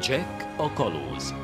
Jack a kalóz.